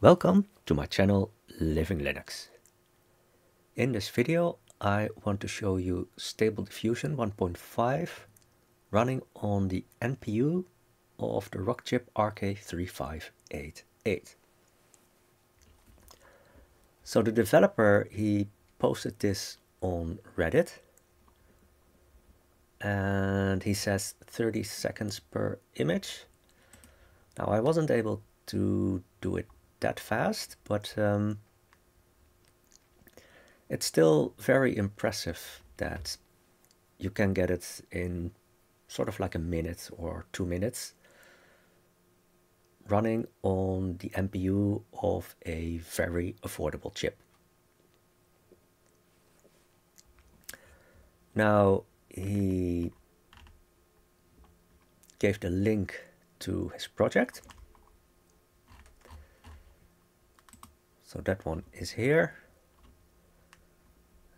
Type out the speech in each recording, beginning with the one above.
Welcome to my channel Living Linux. In this video I want to show you Stable Diffusion 1.5 running on the NPU of the Rockchip RK3588. So the developer he posted this on Reddit and he says 30 seconds per image. Now I wasn't able to do it that fast, but um, it's still very impressive that you can get it in sort of like a minute or two minutes running on the NPU of a very affordable chip. Now he gave the link to his project. So that one is here.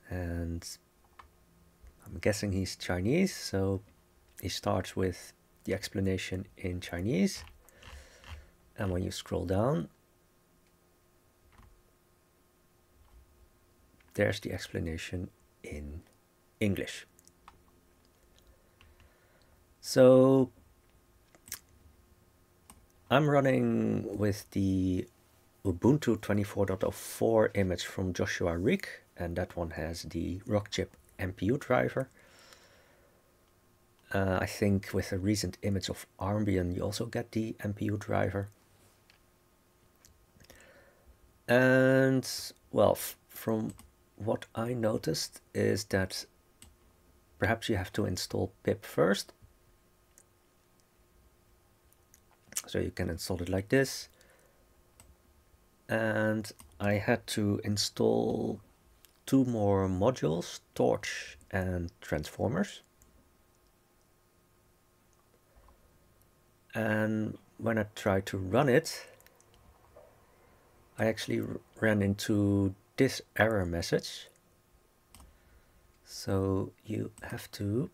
And I'm guessing he's Chinese, so he starts with the explanation in Chinese. And when you scroll down, there's the explanation in English. So I'm running with the Ubuntu 24.04 image from Joshua Riek and that one has the Rockchip NPU driver. Uh, I think with a recent image of Armbian you also get the NPU driver. And well, from what I noticed is that perhaps you have to install pip first so you can install it like this and I had to install two more modules torch and transformers. And when I tried to run it I actually ran into this error message. So you have to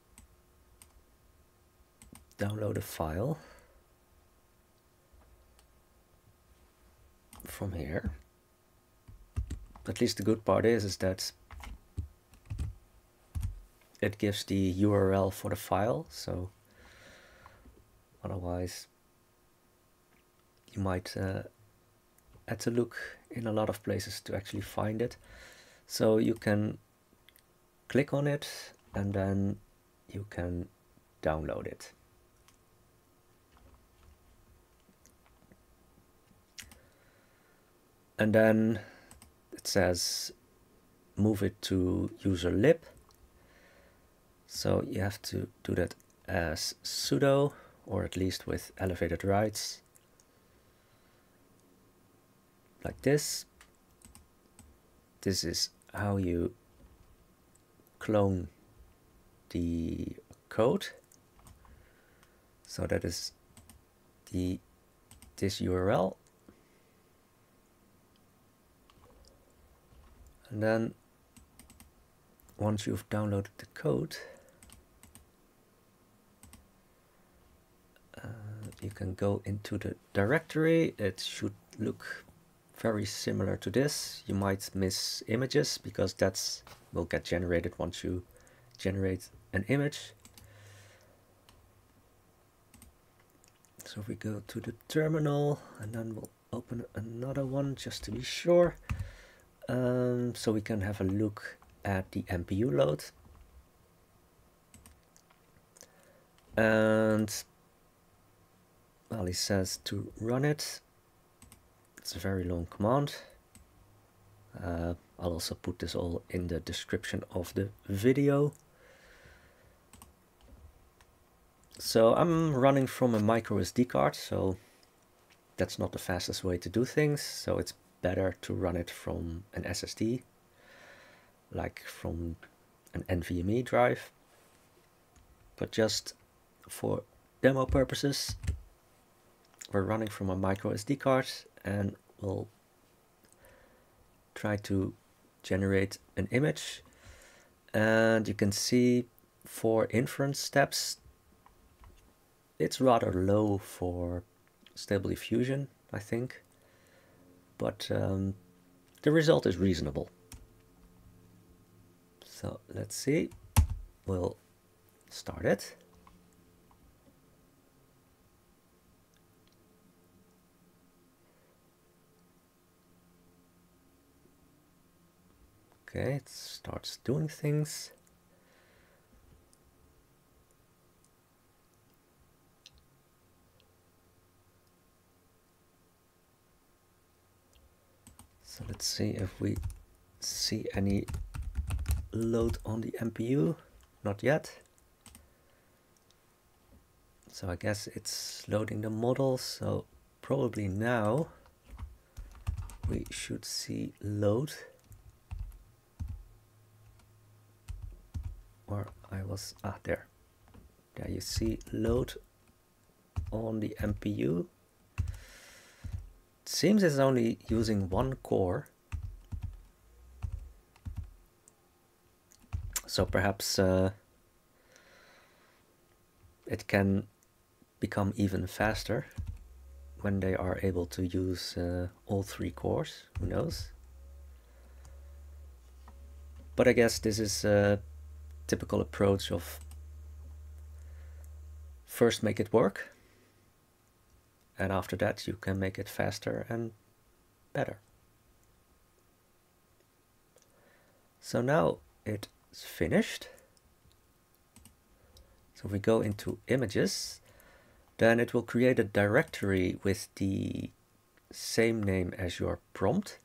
download a file from here. At least the good part is, is that it gives the URL for the file, so otherwise you might uh, have to look in a lot of places to actually find it. So you can click on it and then you can download it. And then it says move it to user lib. So you have to do that as sudo or at least with elevated rights like this. This is how you clone the code. So that is the this URL and then once you've downloaded the code uh, you can go into the directory. It should look very similar to this. You might miss images because that's will get generated once you generate an image. So we go to the terminal and then we'll open another one just to be sure um, so we can have a look at the NPU load. And well, he says to run it. It's a very long command. Uh, I'll also put this all in the description of the video. So I'm running from a micro SD card, so that's not the fastest way to do things. So it's better to run it from an SSD, like from an NVMe drive. But just for demo purposes, we're running from a micro SD card and we'll try to generate an image. And you can see for inference steps, it's rather low for stable diffusion, I think but um, the result is reasonable. So let's see, we'll start it. Okay, it starts doing things. So let's see if we see any load on the NPU. Not yet. So I guess it's loading the model. So probably now we should see load. Or I was, ah, there. There you see load on the NPU seems it's only using one core. So perhaps uh, it can become even faster when they are able to use uh, all three cores, who knows. But I guess this is a typical approach of first make it work and after that you can make it faster and better. So now it's finished. So if we go into images, then it will create a directory with the same name as your prompt.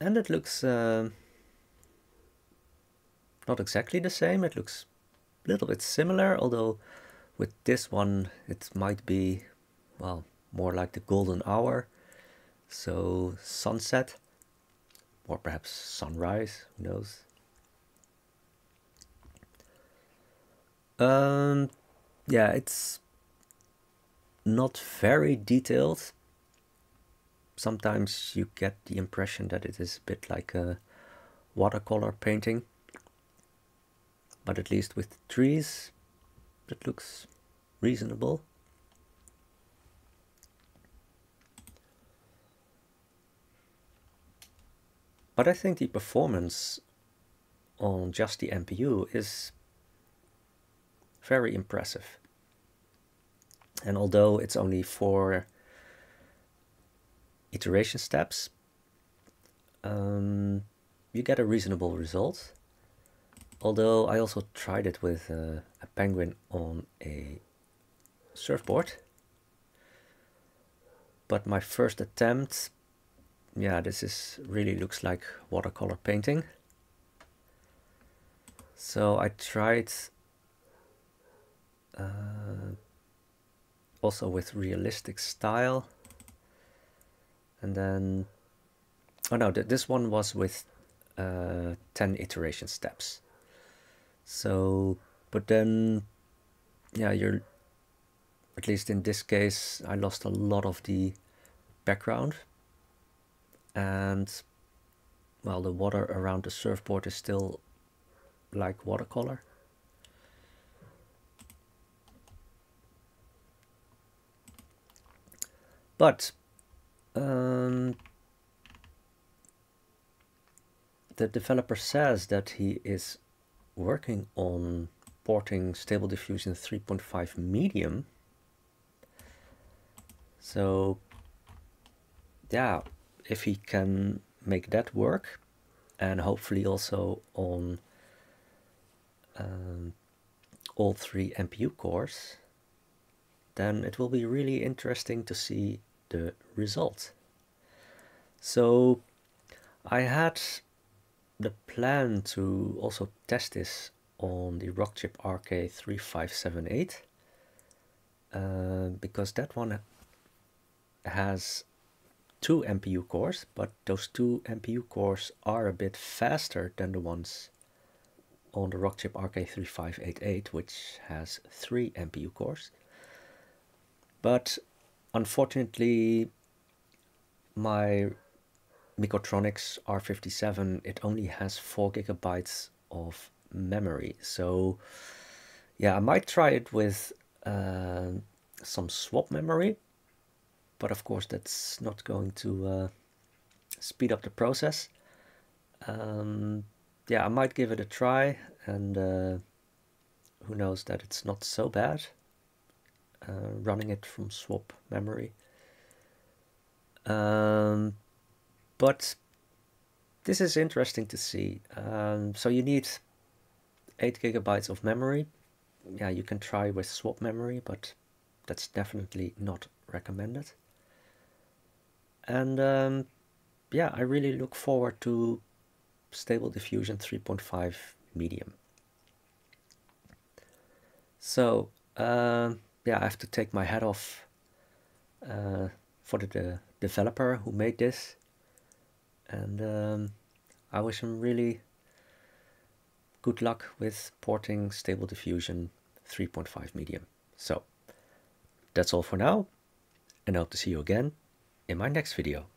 And it looks uh, not exactly the same. It looks a little bit similar, although with this one it might be, well, more like the golden hour. So sunset, or perhaps sunrise, who knows. Um, yeah, it's not very detailed. Sometimes you get the impression that it is a bit like a watercolor painting but at least with trees that looks reasonable. But I think the performance on just the NPU is very impressive. And although it's only four iteration steps um, you get a reasonable result Although I also tried it with uh, a penguin on a surfboard. But my first attempt, yeah, this is really looks like watercolor painting. So I tried uh, also with realistic style. And then, oh no, th this one was with uh, 10 iteration steps. So, but then, yeah, you're, at least in this case, I lost a lot of the background. And, well, the water around the surfboard is still like watercolor. But, um, the developer says that he is working on porting Stable Diffusion 3.5 medium. So yeah, if he can make that work and hopefully also on um, all three NPU cores, then it will be really interesting to see the result. So I had the plan to also test this on the Rockchip RK3576 uh, because that one has two NPU cores, but those two NPU cores are a bit faster than the ones on the Rockchip RK3588, which has three NPU cores. But unfortunately, my Mekotronics R57, it only has 4 gigabytes of memory. So yeah, I might try it with uh, some swap memory, but of course that's not going to uh, speed up the process. Um, yeah, I might give it a try, and uh, who knows that it's not so bad uh, running it from swap memory. Um, but this is interesting to see. Um, so you need 8 gigabytes of memory. Yeah, you can try with swap memory, but that's definitely not recommended. And um, yeah, I really look forward to Stable Diffusion 3.5 medium. So, uh, yeah, I have to take my hat off uh, for the, the, developer who made this. And um, I wish him really good luck with porting Stable Diffusion 3.5 medium. So, that's all for now, and I hope to see you again in my next video.